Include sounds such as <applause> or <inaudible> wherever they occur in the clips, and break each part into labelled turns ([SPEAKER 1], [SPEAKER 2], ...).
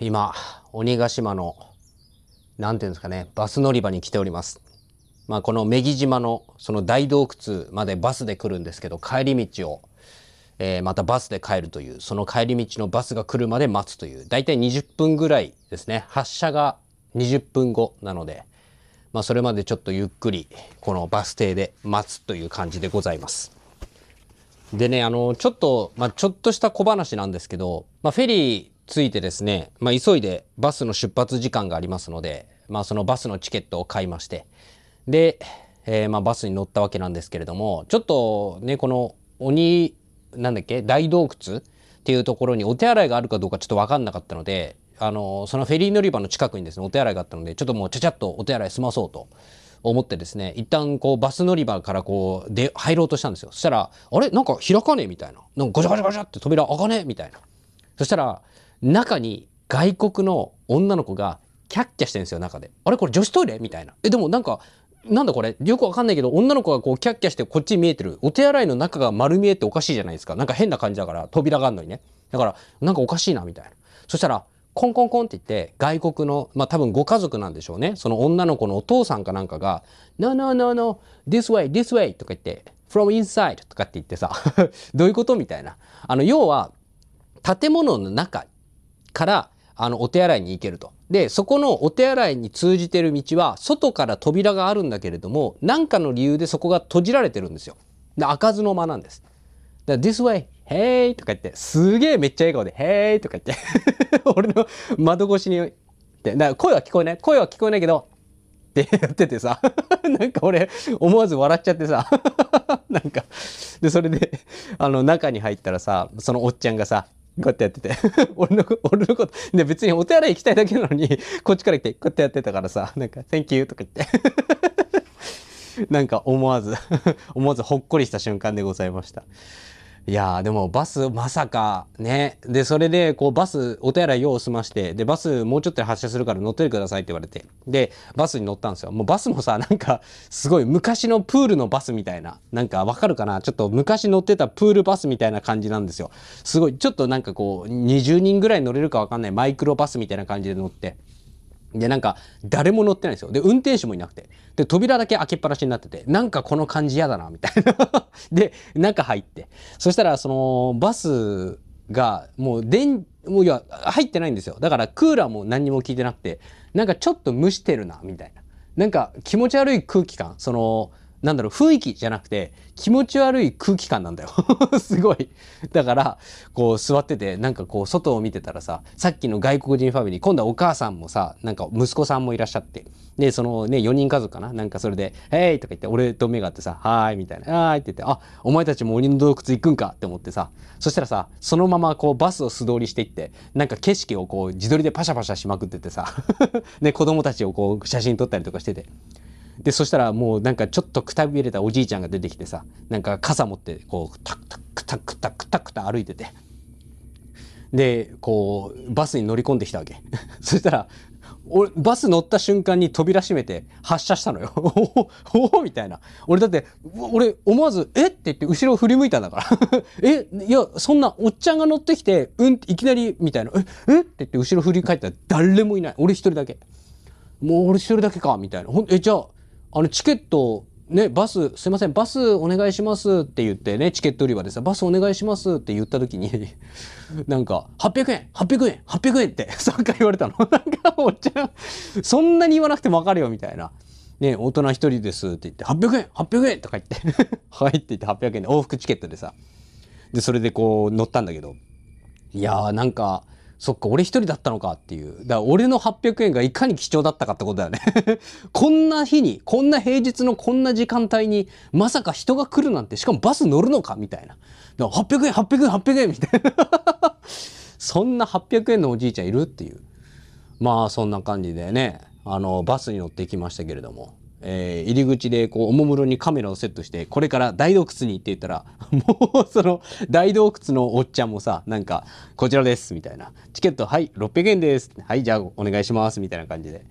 [SPEAKER 1] 今、鬼ヶ島の、なんていうんですかね、バス乗り場に来ております。まあ、この女木島の、その大洞窟までバスで来るんですけど、帰り道を、えーまたバスで帰るという、その帰り道のバスが来るまで待つという、だいたい20分ぐらいですね。発車が20分後なので、まあ、それまでちょっとゆっくり、このバス停で待つという感じでございます。でね、あの、ちょっと、まあ、ちょっとした小話なんですけど、まあ、フェリー着いてですね、まあ、急いでバスの出発時間がありますので、まあ、そのバスのチケットを買いまして、で、えーまあ、バスに乗ったわけなんですけれども、ちょっとね、この鬼、なんだっけ、大洞窟っていうところにお手洗いがあるかどうかちょっとわかんなかったので、あの、そのフェリー乗り場の近くにですね、お手洗いがあったので、ちょっともうちゃちゃっとお手洗い済まそうと。思ってですね、一旦こうバス乗り場からこうで入ろうとしたんですよ。そしたら、あれ？なんか開かね？えみたいな。なんかガチャガチャガチャって扉開かね？えみたいな。そしたら、中に外国の女の子がキャッキャしてるんですよ、中で。あれこれ女子トイレ？みたいな。え、でもなんか、なんだこれ？よくわかんないけど、女の子がこうキャッキャしてこっち見えてる。お手洗いの中が丸見えっておかしいじゃないですか。なんか変な感じだから、扉があるのにね。だから、なんかおかしいな、みたいな。そしたら、コンコンコンって言って、外国の、まあ多分ご家族なんでしょうね。その女の子のお父さんかなんかが、No, no, no, no, this way, this way とか言って、from inside とかって言ってさ、<laughs> どういうこと？みたいな。あの、要は、建物の中から、あの、お手洗いに行けると。で、そこのお手洗いに通じてる道は、外から扉があるんだけれども、何かの理由でそこが閉じられてるんですよ。で、開かずの間なんです。だから This way, hey とか言って、すげえめっちゃ笑顔で、hey とか言って、<laughs> 俺の窓越しに、って、だから声は聞こえない声は聞こえないけど、ってやっててさ、<laughs> なんか俺、思わず笑っちゃってさ、<laughs> なんか、で、それで、あの、中に入ったらさ、そのおっちゃんがさ、こうやってやってて、<laughs> 俺の、俺のこと、で、別にお手洗い行きたいだけなのに、こっちから来て、こうやってやってたからさ、なんか、Thank you とか言って。<laughs> なんか思わず <laughs> 思わずほっこりした瞬間でございました。いやでもバスまさかね。で、それでこうバスお手洗い用を済まして、で、バスもうちょっとで発車するから乗っててくださいって言われて。で、バスに乗ったんですよ。もうバスもさ、なんかすごい昔のプールのバスみたいな。なんかわかるかな？ちょっと昔乗ってたプールバスみたいな感じなんですよ。すごい、ちょっとなんかこう20人ぐらい乗れるかわかんないマイクロバスみたいな感じで乗って。で、なんか、誰も乗ってないんですよ。で、運転手もいなくて。で、扉だけ開けっぱなしになってて、なんかこの感じ嫌だな、みたいな。<laughs> で、中入って。そしたら、その、バスが、もう、電、もう、いや、入ってないんですよ。だから、クーラーも何にも効いてなくて、なんかちょっと蒸してるな、みたいな。なんか、気持ち悪い空気感。その、なんだろう、雰囲気じゃなくて、気持ち悪い空気感なんだよ。<laughs> すごい。だから、こう座ってて、なんかこう外を見てたらさ、さっきの外国人ファミリー、今度はお母さんもさ、なんか息子さんもいらっしゃって、で、そのね、4人家族かななんかそれで、へいとか言って、俺と目があってさ、はーいみたいな、はーいって言って、あ、お前たちも鬼の洞窟行くんかって思ってさ、そしたらさ、そのままこうバスを素通りしていって、なんか景色をこう自撮りでパシャパシャしまくっててさ、<laughs> ね、子供たちをこう写真撮ったりとかしてて、で、そしたらもうなんかちょっとくたびれたおじいちゃんが出てきてさ、なんか傘持ってこう、タクタクタクタクタクタ歩いてて。で、こう、バスに乗り込んできたわけ。そしたら、俺、バス乗った瞬間に扉閉めて発車したのよ。おおおみたいな。俺だって、俺思わず、えって言って後ろ振り向いたんだから。え、いや、そんなおっちゃんが乗ってきて、うん、いきなり、みたいな。え、えって言って後ろ振り返ったら誰もいない。俺一人だけ。もう俺一人だけかみたいな。ほんえ、じゃあ、あの、チケット、ね、バス、すいません、バスお願いしますって言ってね、チケット売り場でさ、バスお願いしますって言った時に、<laughs> なんか、800円 !800 円 !800 円って <laughs> 3回言われたの。<laughs> なんか、おっちゃん、そんなに言わなくてもわかるよ、みたいな。ね、大人一人ですって言って、800円 !800 円とか言って、はいって言って800円で往復チケットでさ。で、それでこう乗ったんだけど、いやーなんか、そっか、俺一人だったのかっていう。だから俺の800円がいかに貴重だったかってことだよね。<laughs> こんな日に、こんな平日のこんな時間帯に、まさか人が来るなんて、しかもバス乗るのかみたいな。だから800円、800円、800円みたいな。<laughs> そんな800円のおじいちゃんいるっていう。まあそんな感じでね、あの、バスに乗ってきましたけれども。えー入り口でこうおもむろにカメラをセットしてこれから大洞窟に行って言ったら <laughs> もうその大洞窟のおっちゃんもさなんかこちらですみたいなチケットはい600円ですはいじゃあお願いしますみたいな感じで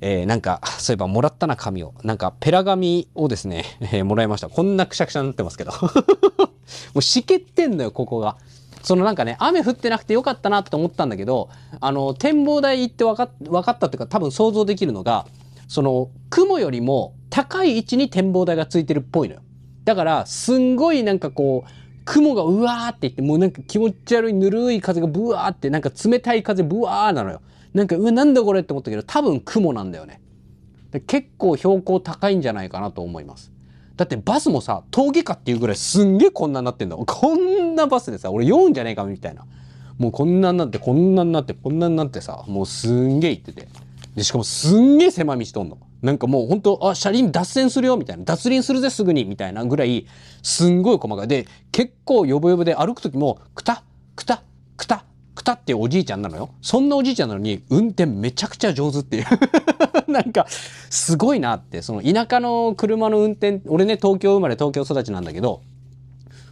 [SPEAKER 1] えーなんか、そういえばもらったな、紙を。なんか、ペラ紙をですね、え <laughs> ーもらいました。こんなくしゃくしゃになってますけど。<laughs> もうしけってんのよ、ここが。そのなんかね、雨降ってなくてよかったなって思ったんだけど、あの、展望台行って分か分かったっていうか多分想像できるのが、その、雲よりも高い位置に展望台がついてるっぽいのよ。だから、すんごいなんかこう、雲がうわーっていって、もうなんか気持ち悪いぬるい風がブワーって、なんか冷たい風ブワーなのよ。なんか、うわ、なんだこれって思ったけど、多分雲なんだよね。結構標高高いんじゃないかなと思います。だってバスもさ、峠かっていうぐらいすんげえこんなになってんだ。こんなバスでさ、俺4じゃねえかみたいな。もうこんなになって、こんなになって、こんなになってさ、もうすんげえ行ってて。で、しかもすんげえ狭い道とんの。なんかもうほんと、あ、車輪脱線するよみたいな。脱輪するぜすぐにみたいなぐらい、すんごい細かい。で、結構ヨボヨボで歩く時も、くた、くた、くた、くたっておじいちゃんなのよ。そんなおじいちゃんなのに、運転めちゃくちゃ上手っていう <laughs> なんか、すごいなって、その田舎の車の運転、俺ね、東京生まれ東京育ちなんだけど、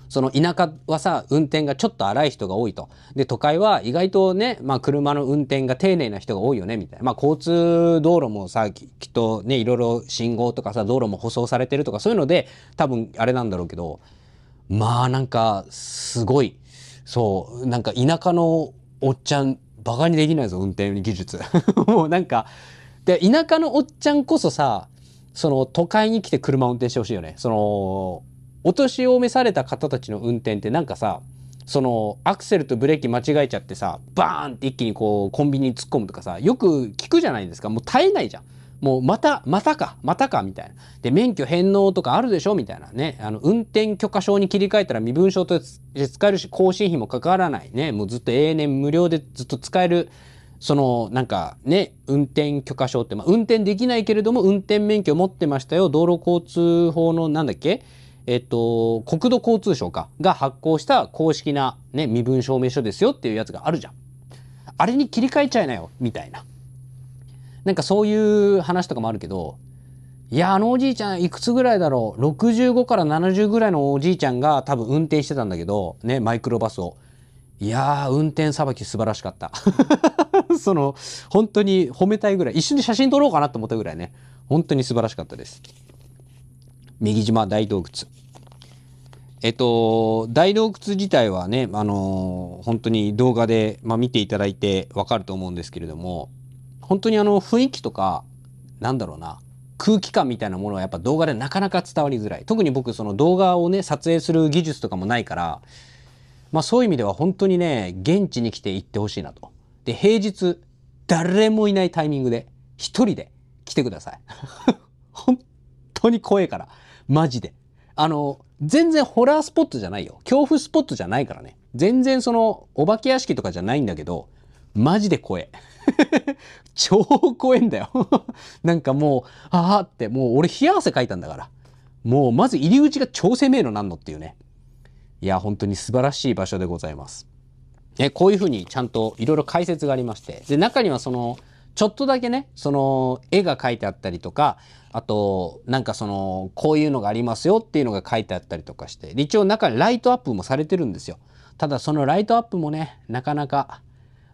[SPEAKER 1] その田舎はさ、運転がちょっと荒い人が多いと。で、都会は意外とね、まあ車の運転が丁寧な人が多いよね、みたいな。まあ交通道路もさ、きっとね、いろいろ信号とかさ、道路も舗装されてるとかそういうので、多分あれなんだろうけど、まあなんか、すごい、そう、なんか田舎のおっちゃん、バカにできないぞ、運転技術。<laughs> もうなんか、で、田舎のおっちゃんこそさ、その都会に来て車運転してほしいよね。その、お年を召された方たちの運転ってなんかさ、そのアクセルとブレーキ間違えちゃってさ、バーンって一気にこうコンビニに突っ込むとかさ、よく聞くじゃないですか。もう絶えないじゃん。もうまた、またか、またか、みたいな。で、免許返納とかあるでしょ？みたいなね。あの、運転許可証に切り替えたら身分証として使えるし、更新費もかからないね。もうずっと永年無料でずっと使える、その、なんかね、運転許可証って、まあ、運転できないけれども、運転免許持ってましたよ。道路交通法の、なんだっけ？えっと、国土交通省か、が発行した公式なね、身分証明書ですよっていうやつがあるじゃん。あれに切り替えちゃいなよ、みたいな。なんかそういう話とかもあるけど、いや、あのおじいちゃんいくつぐらいだろう ?65 から70ぐらいのおじいちゃんが多分運転してたんだけど、ね、マイクロバスを。いやー、運転さばき素晴らしかった。<laughs> その、本当に褒めたいぐらい、一緒に写真撮ろうかなと思ったぐらいね、本当に素晴らしかったです。右島大洞窟。えっと、大洞窟自体はね、あのー、本当に動画で、まあ、見ていただいてわかると思うんですけれども、本当にあの雰囲気とか、なんだろうな、空気感みたいなものはやっぱ動画でなかなか伝わりづらい。特に僕その動画をね、撮影する技術とかもないから、まあそういう意味では本当にね、現地に来て行ってほしいなと。で、平日、誰もいないタイミングで、一人で来てください。<laughs> 本当に怖いから。マジで。あの、全然ホラースポットじゃないよ。恐怖スポットじゃないからね。全然その、お化け屋敷とかじゃないんだけど、マジで怖え。<laughs> 超怖えんだよ <laughs> なんかもう、ああって、もう俺冷や汗かいたんだから。もうまず入り口が超鮮明のなんのっていうね。いや、本当に素晴らしい場所でございます。え、こういうふうにちゃんといろいろ解説がありまして。で、中にはその、ちょっとだけね、その、絵が描いてあったりとか、あと、なんかその、こういうのがありますよっていうのが書いてあったりとかして、一応中にライトアップもされてるんですよ。ただそのライトアップもね、なかなか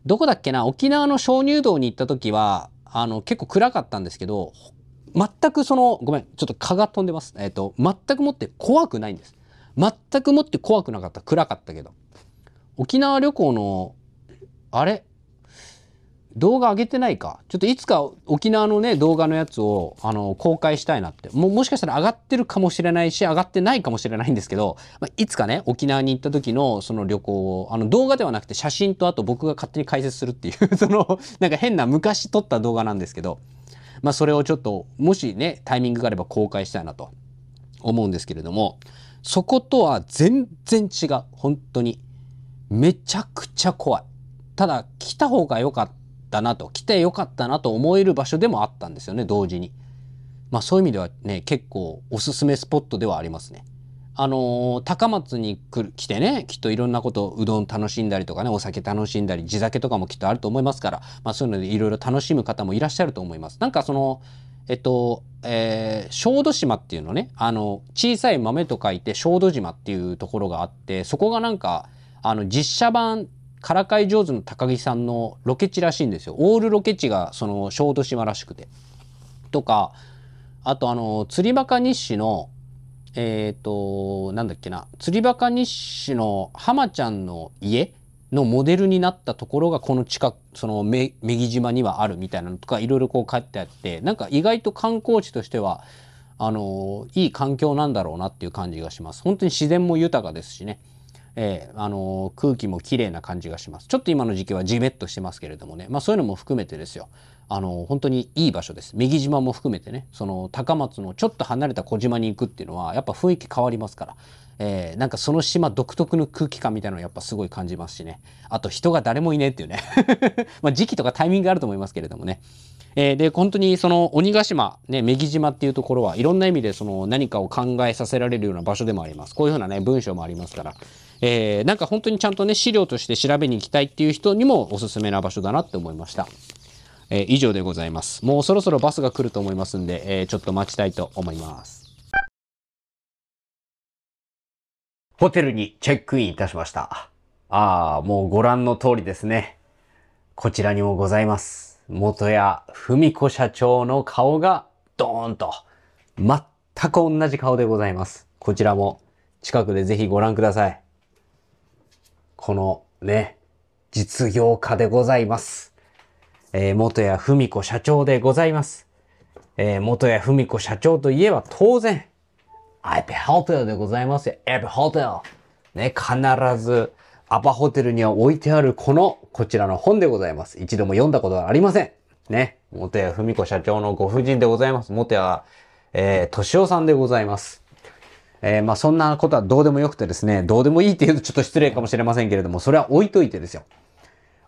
[SPEAKER 1] どこだっけな沖縄の鍾乳洞に行った時は、あの、結構暗かったんですけど、全くその、ごめん、ちょっと蚊が飛んでます。えっ、ー、と、全くもって怖くないんです。全くもって怖くなかった。暗かったけど。沖縄旅行の、あれ？動画上げてないか？ちょっといつか沖縄のね、動画のやつを、あの、公開したいなって。も、もしかしたら上がってるかもしれないし、上がってないかもしれないんですけど、まあ、いつかね、沖縄に行った時のその旅行を、あの、動画ではなくて写真とあと僕が勝手に解説するっていう、<laughs> その、なんか変な昔撮った動画なんですけど、まあ、それをちょっと、もしね、タイミングがあれば公開したいなと思うんですけれども、そことは全然違う。本当に。めちゃくちゃ怖い。ただ、来た方が良かった。ったなと、来てよかったなと思える場所でもあったんですよね、同時に。まあそういう意味ではね、結構おすすめスポットではありますね。あのー、高松に来る来てね、きっといろんなこと、うどん楽しんだりとかね、お酒楽しんだり、地酒とかもきっとあると思いますから、まあそういうのでいろいろ楽しむ方もいらっしゃると思います。なんかその、えっと、えー、小豆島っていうのね、あの、小さい豆と書いて小豆島っていうところがあって、そこがなんか、あの、実写版からかい上手の高木さんのロケ地らしいんですよ。オールロケ地がその小豆島らしくて。とか、あとあの、釣りバカ日誌の、えっ、と、なんだっけな、釣りバカ日誌の浜ちゃんの家のモデルになったところがこの近く、その女木島にはあるみたいなのとかいろいろこう書いてあって、なんか意外と観光地としては、あの、いい環境なんだろうなっていう感じがします。本当に自然も豊かですしね。えー、あの空気もきれいな感じがします。ちょっと今の時期はジメッとしてますけれどもね、まあそういうのも含めてですよ。あの本当にいい場所です。右島も含めてね、その高松のちょっと離れた小島に行くっていうのはやっぱ雰囲気変わりますから。えー、なんかその島独特の空気感みたいなのをやっぱすごい感じますしね。あと人が誰もいねえっていうね。<laughs> まあ時期とかタイミングあると思いますけれどもね。えー、で、本当にその鬼ヶ島、ね、女木島っていうところはいろんな意味でその何かを考えさせられるような場所でもあります。こういうふうなね、文章もありますから。えー、なんか本当にちゃんとね、資料として調べに行きたいっていう人にもおすすめな場所だなって思いました。えー、以上でございます。もうそろそろバスが来ると思いますんで、えー、ちょっと待ちたいと思います。ホテルにチェックインいたしました。ああ、もうご覧の通りですね。こちらにもございます。元谷文子社長の顔がドーンと全く同じ顔でございます。こちらも近くでぜひご覧ください。このね、実業家でございます。えー、元谷文子社長でございます。えー、元谷文子社長といえば当然、アパホテルでございますよ。アパホテル。ね、必ず、アパホテルには置いてあるこの、こちらの本でございます。一度も読んだことはありません。ね、元谷文子社長のご婦人でございます。元谷、えー、敏夫さんでございます。えー、まあそんなことはどうでもよくてですね、どうでもいいって言うとちょっと失礼かもしれませんけれども、それは置いといてですよ。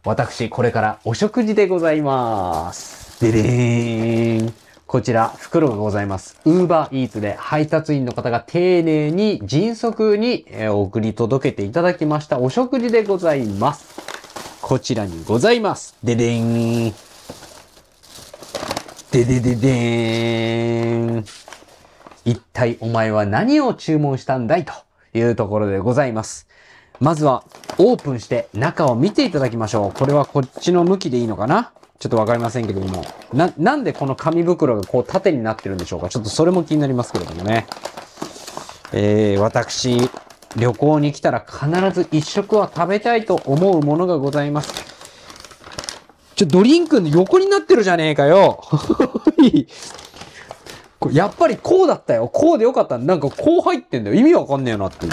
[SPEAKER 1] 私、これからお食事でございます。ででーん。こちら、袋がございます。ウーバーイーツで配達員の方が丁寧に迅速に送り届けていただきましたお食事でございます。こちらにございます。ででーん。ででででーん。一体お前は何を注文したんだいというところでございます。まずはオープンして中を見ていただきましょう。これはこっちの向きでいいのかな？ちょっとわかりませんけれども。な、なんでこの紙袋がこう縦になってるんでしょうか？ちょっとそれも気になりますけれどもね。えー、私、旅行に来たら必ず一食は食べたいと思うものがございます。ちょ、ドリンクの横になってるじゃねえかよ。<laughs> やっぱりこうだったよ。こうでよかった。なんかこう入ってんだよ。意味わかんねえなっていう。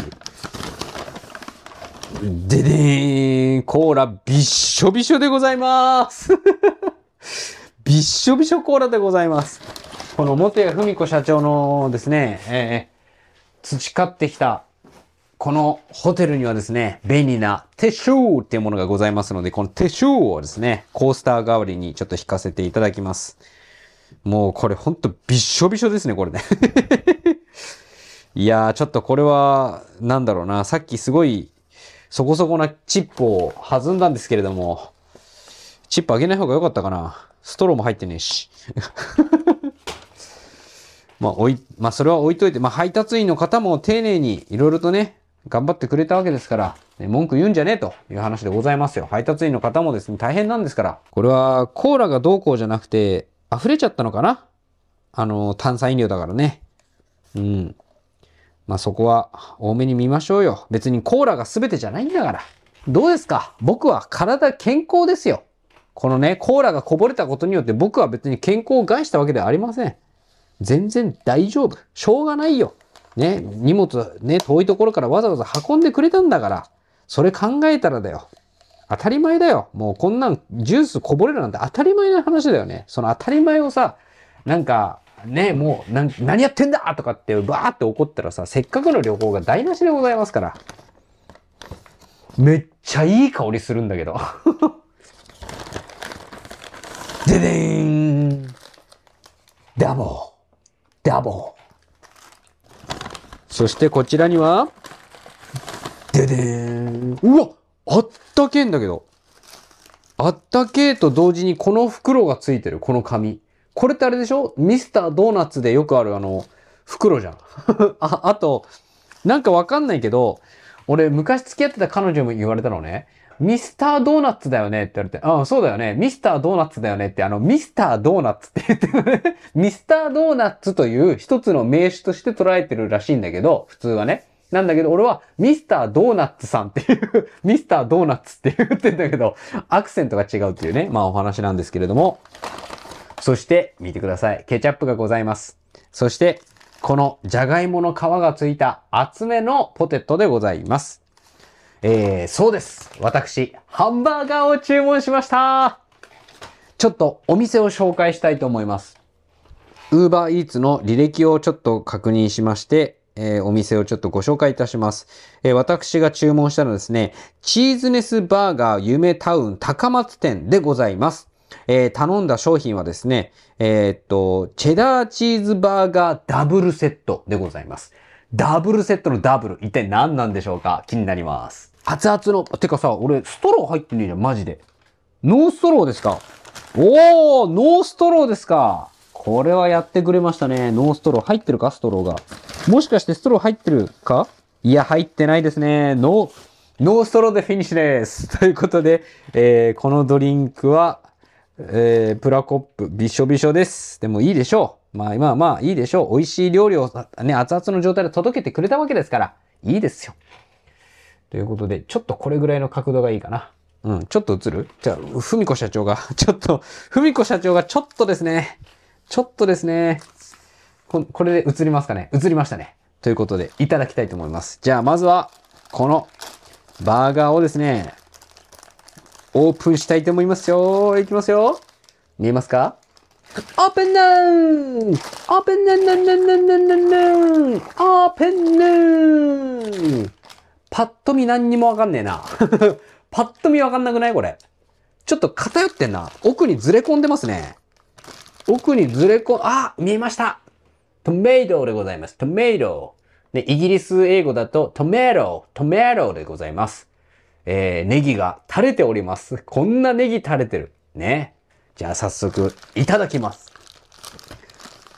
[SPEAKER 1] ででーん。コーラびっしょびしょでございます。<laughs> びっしょびしょコーラでございます。この元谷文子社長のですね、えー、培ってきたこのホテルにはですね、便利なテッシューっていうものがございますので、このテッシューをですね、コースター代わりにちょっと引かせていただきます。もうこれほんとびっしょびしょですね、これね。<laughs> いやー、ちょっとこれは、なんだろうな、さっきすごい、そこそこなチップを弾んだんですけれども、チップあげない方が良かったかな。ストローも入ってねえし。<laughs> まあ、おい、まあ、それは置いといて、まあ、配達員の方も丁寧にいろいろとね、頑張ってくれたわけですから、ね、文句言うんじゃねえという話でございますよ。配達員の方もですね、大変なんですから。これは、コーラがどうこうじゃなくて、溢れちゃったのかな？あの、炭酸飲料だからね。うん。まあ、そこは多めに見ましょうよ。別にコーラが全てじゃないんだから。どうですか？僕は体健康ですよ。このね、コーラがこぼれたことによって僕は別に健康を害したわけではありません。全然大丈夫。しょうがないよ。ね、荷物ね、遠いところからわざわざ運んでくれたんだから。それ考えたらだよ。当たり前だよ。もうこんなんジュースこぼれるなんて当たり前な話だよね。その当たり前をさ、なんか、ね、もう、何やってんだとかって、バーって怒ったらさ、せっかくの旅行が台無しでございますから。めっちゃいい香りするんだけど。<laughs> ででーんダボーダボーそしてこちらには、ででーんうわあったけんだけど。あったけえと同時にこの袋がついてる、この紙。これってあれでしょ？ミスタードーナツでよくあるあの、袋じゃん。<laughs> あ、あと、なんかわかんないけど、俺昔付き合ってた彼女も言われたのね。ミスタードーナツだよねって言われて、ああ、そうだよね。ミスタードーナツだよねって、あの、ミスタードーナツって言ってね。<laughs> ミスタードーナツという一つの名詞として捉えてるらしいんだけど、普通はね。なんだけど、俺はミスタードーナツさんっていう <laughs> ミスタードーナツって言ってんだけど、アクセントが違うっていうね、まあお話なんですけれども。そして、見てください。ケチャップがございます。そして、このじゃがいもの皮がついた厚めのポテトでございます。えー、そうです。私、ハンバーガーを注文しましたちょっとお店を紹介したいと思います。ウーバーイーツの履歴をちょっと確認しまして、えー、お店をちょっとご紹介いたします。えー、私が注文したのはですね、チーズネスバーガー夢タウン高松店でございます。えー、頼んだ商品はですね、え、っと、チェダーチーズバーガーダブルセットでございます。ダブルセットのダブル、一体何なんでしょうか？気になります。熱々の、てかさ、俺、ストロー入ってねえじゃん、マジで。ノーストローですか？おー、ノーストローですかこれはやってくれましたね。ノーストロー入ってるか？ストローが。もしかしてストロー入ってるか？いや、入ってないですね。ノー、ノーストローでフィニッシュです。<laughs> ということで、えー、このドリンクは、えー、プラコップ、びしょびしょです。でもいいでしょう。まあまあまあいいでしょう。美味しい料理をね、熱々の状態で届けてくれたわけですから、いいですよ。ということで、ちょっとこれぐらいの角度がいいかな。うん、ちょっと映る？じゃあ、ふみこ社長が、ちょっと、ふみこ社長がちょっとですね、ちょっとですね、ここれで映りますかね映りましたね。ということで、いただきたいと思います。じゃあ、まずは、この、バーガーをですね、オープンしたいと思いますよ。いきますよ。見えますか？オープンナーンオープンナーンナーンナーンナーナーナーナーオープンナーンパッと見何にもわかんねえな。<laughs> パッと見わかんなくない？これ。ちょっと偏ってんな。奥にずれ込んでますね。奥にずれこ、あ見えましたトメイトでございます。トメイト。で、イギリス英語だとトメロ、トメロでございます。えー、ネギが垂れております。こんなネギ垂れてる。ね。じゃあ早速、いただきます。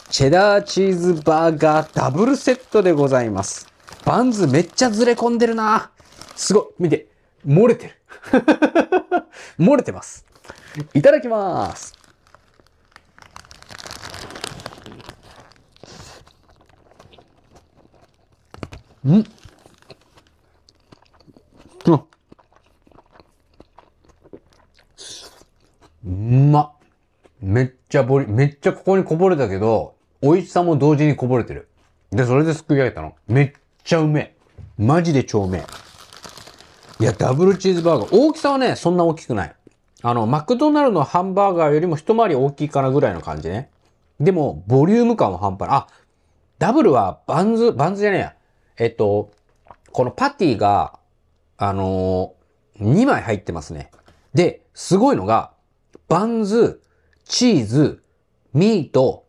[SPEAKER 1] チェダーチーズバーガーダブルセットでございます。バンズめっちゃずれ込んでるな。すごい。見て。漏れてる。<laughs> 漏れてます。いただきます。うんあうまめっちゃボリ、めっちゃここにこぼれたけど、美味しさも同時にこぼれてる。で、それですくい上げたの。めっちゃうめえ。マジで超うめえ。いや、ダブルチーズバーガー。大きさはね、そんな大きくない。あの、マクドナルドのハンバーガーよりも一回り大きいかなぐらいの感じね。でも、ボリューム感は半端ない。あ、ダブルはバンズ、バンズじゃねえや。えっと、このパティが、あのー、2枚入ってますね。で、すごいのが、バンズ、チーズ、ミート、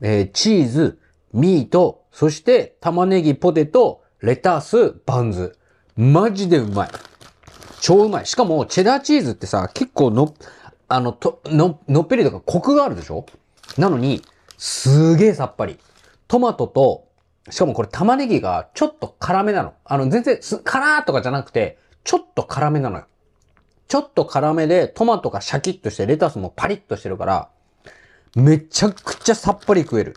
[SPEAKER 1] えー、チーズ、ミート、そして玉ねぎ、ポテト、レタス、バンズ。マジでうまい。超うまい。しかも、チェダーチーズってさ、結構の、あの、と、の、のっぺりとかコクがあるでしょ？なのに、すげえさっぱり。トマトとしかもこれ玉ねぎがちょっと辛めなの。あの、全然す、辛ーとかじゃなくて、ちょっと辛めなのよ。ちょっと辛めでトマトがシャキッとしてレタスもパリッとしてるから、めちゃくちゃさっぱり食える。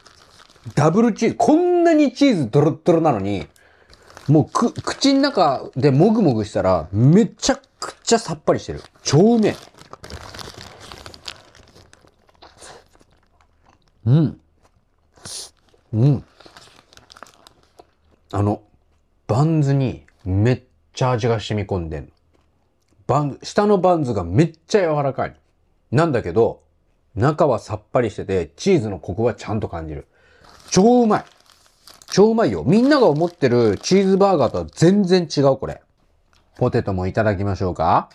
[SPEAKER 1] ダブルチーズ、こんなにチーズドロッドロなのに、もうく、口の中でもぐもぐしたら、めちゃくちゃさっぱりしてる。超うめえ。うん。うん。あの、バンズにめっちゃ味が染み込んでんの。バンズ、下のバンズがめっちゃ柔らかい。なんだけど、中はさっぱりしてて、チーズのコクはちゃんと感じる。超うまい。超うまいよ。みんなが思ってるチーズバーガーとは全然違う、これ。ポテトもいただきましょうか。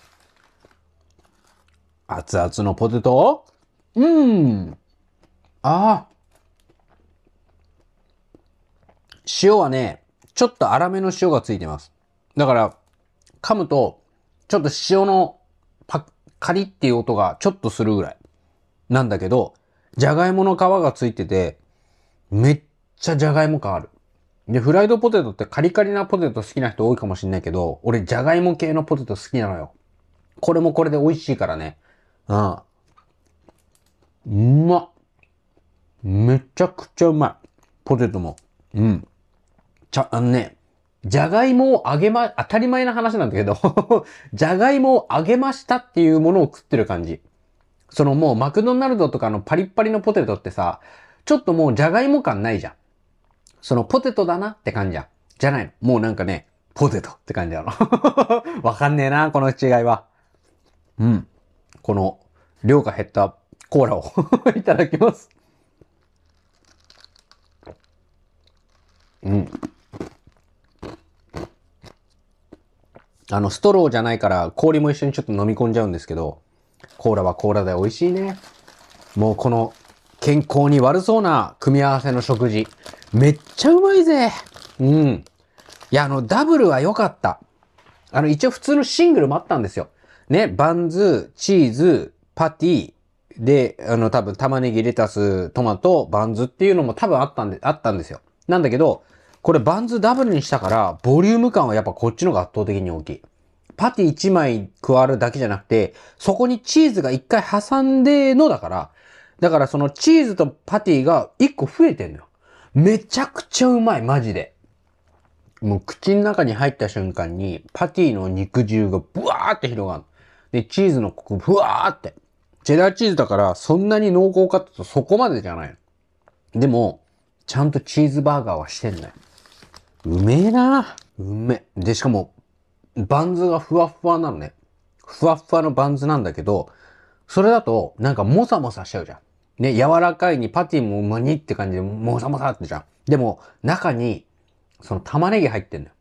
[SPEAKER 1] 熱々のポテトうーん。ああ。塩はね、ちょっと粗めの塩がついてます。だから、噛むと、ちょっと塩のパッカリっていう音がちょっとするぐらい。なんだけど、じゃがいもの皮がついてて、めっちゃじゃがいも感ある。で、フライドポテトってカリカリなポテト好きな人多いかもしんないけど、俺じゃがいも系のポテト好きなのよ。これもこれで美味しいからね。うん。うまっ。めちゃくちゃうまい。ポテトも。うん。ちゃ、あのね、じゃがいもを揚げま、当たり前な話なんだけど <laughs> じゃがいもを揚げましたっていうものを食ってる感じ。そのもうマクドナルドとかのパリッパリのポテトってさ、ちょっともうじゃがいも感ないじゃん。そのポテトだなって感じじゃん。じゃないの。もうなんかね、ポテトって感じなの。<laughs> わかんねえな、この違いは。うん。この、量が減ったコーラを <laughs> いただきます。うん。あの、ストローじゃないから氷も一緒にちょっと飲み込んじゃうんですけど、コーラはコーラで美味しいね。もうこの健康に悪そうな組み合わせの食事。めっちゃうまいぜ。うん。いや、あの、ダブルは良かった。あの、一応普通のシングルもあったんですよ。ね、バンズ、チーズ、パティ、で、あの、多分玉ねぎ、レタス、トマト、バンズっていうのも多分あったんで、あったんですよ。なんだけど、これバンズダブルにしたから、ボリューム感はやっぱこっちの方が圧倒的に大きい。パティ1枚加わるだけじゃなくて、そこにチーズが1回挟んでのだから、だからそのチーズとパティが1個増えてんのよ。めちゃくちゃうまい、マジで。もう口の中に入った瞬間に、パティの肉汁がブワーって広がる。で、チーズのコクブワーって。チェダーチーズだからそんなに濃厚かって言うとそこまでじゃない。でも、ちゃんとチーズバーガーはしてんのよ。うめえなうめえ。で、しかも、バンズがふわふわなのね。ふわふわのバンズなんだけど、それだと、なんかもさもさしちゃうじゃん。ね、柔らかいにパティもマニって感じでもさもさってじゃん。でも、中に、その玉ねぎ入ってんのよ。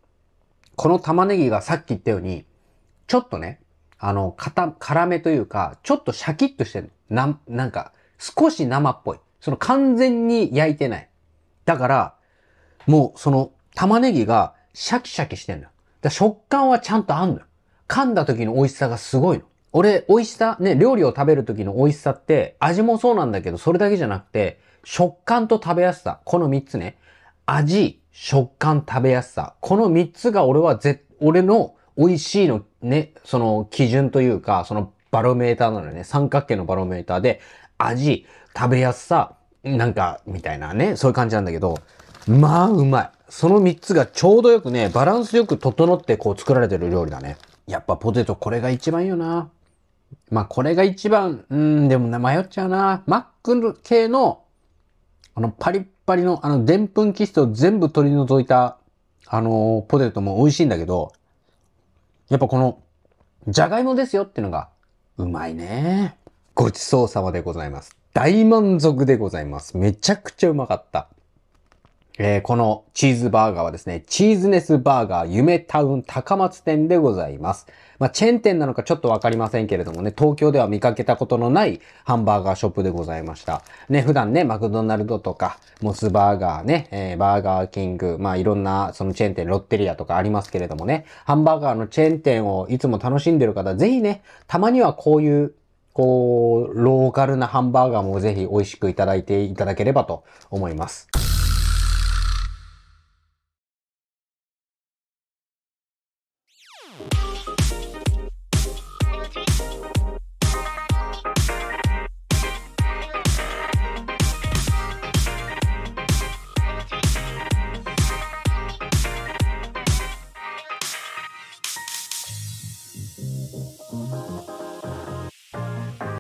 [SPEAKER 1] この玉ねぎがさっき言ったように、ちょっとね、あの、かた、辛めというか、ちょっとシャキッとしてるの。な、なんか、少し生っぽい。その完全に焼いてない。だから、もうその玉ねぎがシャキシャキしてんの。だ食感はちゃんとあんのよ。噛んだ時の美味しさがすごいの。俺、美味しさ、ね、料理を食べる時の美味しさって、味もそうなんだけど、それだけじゃなくて、食感と食べやすさ。この三つね。味、食感、食べやすさ。この三つが俺はぜ、俺の美味しいの、ね、その基準というか、そのバロメーターなのね。三角形のバロメーターで、味、食べやすさ、なんか、みたいなね、そういう感じなんだけど、まあ、うまい。その3つがちょうどよくね、バランスよく整ってこう作られてる料理だね。やっぱポテトこれが一番よな。まあこれが一番、うん、でも迷っちゃうな。マック系の、あのパリッパリのあの澱粉基質を全部取り除いた、あのー、ポテトも美味しいんだけど、やっぱこの、じゃがいもですよっていうのが、うまいね。ごちそうさまでございます。大満足でございます。めちゃくちゃうまかった。えー、このチーズバーガーはですね、チーズネスバーガー夢タウン高松店でございます。まあ、チェーン店なのかちょっとわかりませんけれどもね、東京では見かけたことのないハンバーガーショップでございました。ね、普段ね、マクドナルドとか、モスバーガーね、えー、バーガーキング、まあ、いろんなそのチェーン店、ロッテリアとかありますけれどもね、ハンバーガーのチェーン店をいつも楽しんでる方、ぜひね、たまにはこういうこう、ローカルなハンバーガーもぜひ美味しくいただいていただければと思います。